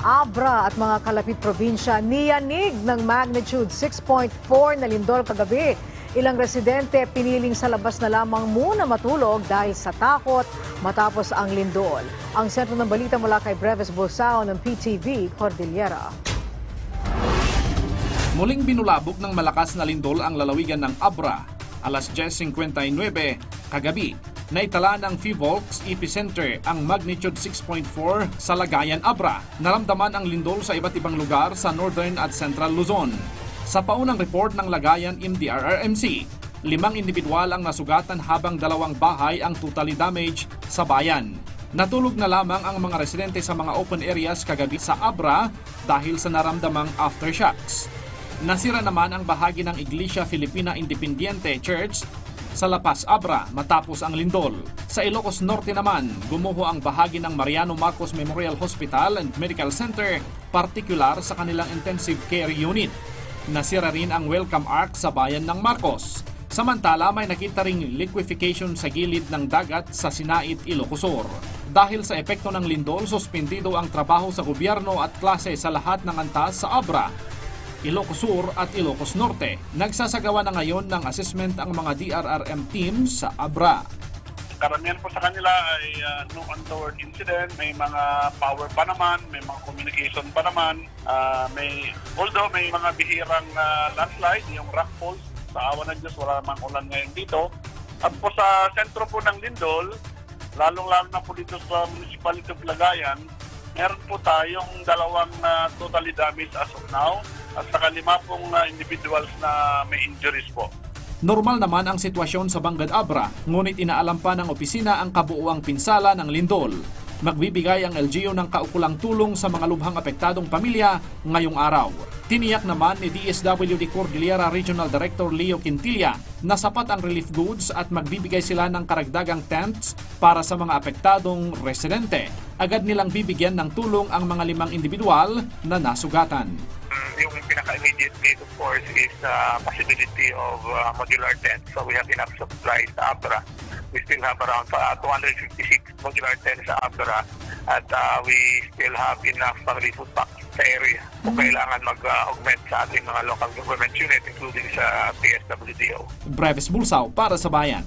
Abra at mga kalapit probinsya niyanig ng magnitude 6.4 na lindol kagabi. Ilang residente piniling sa labas na lamang muna matulog dahil sa takot matapos ang lindol. Ang sentro ng balita mula kay Breves Bulsao ng PTV, Cordillera. Muling binulabog ng malakas na lindol ang lalawigan ng Abra. Alas 10.59 kagabi, naitala ng FIVOLX Epicenter ang magnitude 6.4 sa Lagayan, Abra. Naramdaman ang lindol sa iba't ibang lugar sa Northern at Central Luzon. Sa paunang report ng Lagayan MDRRMC, limang individual ang nasugatan habang dalawang bahay ang totally damaged sa bayan. Natulog na lamang ang mga residente sa mga open areas kagabi sa Abra dahil sa naramdamang aftershocks. Nasira naman ang bahagi ng Iglesia Filipina Independiente Church sa La Abra matapos ang lindol. Sa Ilocos Norte naman, gumuho ang bahagi ng Mariano Marcos Memorial Hospital and Medical Center, partikular sa kanilang intensive care unit. Nasira rin ang welcome ark sa bayan ng Marcos. Samantala, may nakita ring liquefaction sa gilid ng dagat sa Sinait, Ilocosur. Dahil sa epekto ng lindol, suspendido ang trabaho sa gobyerno at klase sa lahat ng antas sa Abra. Ilocos Sur at Ilocos Norte. Nagsasagawa na ngayon ng assessment ang mga DRRM teams sa Abra. karamihan po sa kanila ay uh, no untoward incident, may mga power pa naman, may mga communication pa naman, ah, may although may mga bihirang uh, landslide, yung rock falls, sa awa ng Diyos wala namang ulan ngayon dito. At po sa sentro po ng Lindol, lalong-lalo na po dito sa Municipality of Lagayan, meron po tayong dalawang uh, totally damaged as of now at saka lima pong uh, individuals na may injuries po. Normal naman ang sitwasyon sa Banggad Abra, ngunit inaalam pa ng opisina ang kabuuang pinsala ng lindol. Magbibigay ang LGU ng kaukulang tulong sa mga lubhang apektadong pamilya ngayong araw. Tiniyak naman ni DSWD Cordillera Regional Director Leo Quintilla na sapat ang relief goods at magbibigay sila ng karagdagang tents para sa mga apektadong residente. Agad nilang bibigyan ng tulong ang mga limang individual na nasugatan. Yung pinaka-immediate need, of course, is the possibility of uh, modular tents. So we have enough supplies sa Abra. We still have around uh, 256 modular tents sa Abra at uh, we still have enough family food packs sa area kung kailangan mag-augment sa ating mga local government unit including sa PSWDO. Breves Bulsaw para sa Bayan.